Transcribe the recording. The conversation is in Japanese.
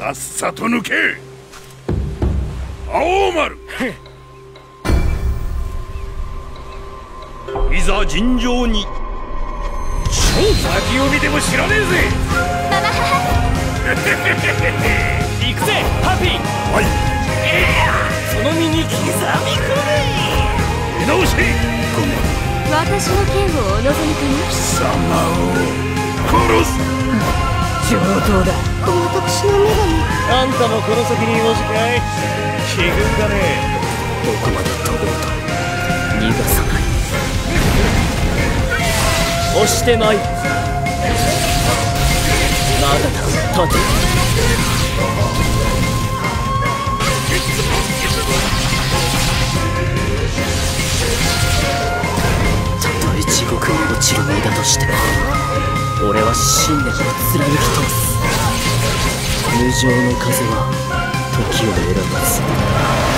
さっさと抜け。青丸。いざ尋常に。先を見ても知らねえぜ。ママ母行くぜハッピー。はい。その身に刻み込め。出直し。ごめん私の剣をお望みか貴様を殺す。上等だな私の女神あんたもこの先に用事かい奇遇だねどこまで飛ぼうと逃がさない押してまいまだだ立て地獄に落ちる身だとしても俺は信念を貫き通す無情の風は時を選ばず。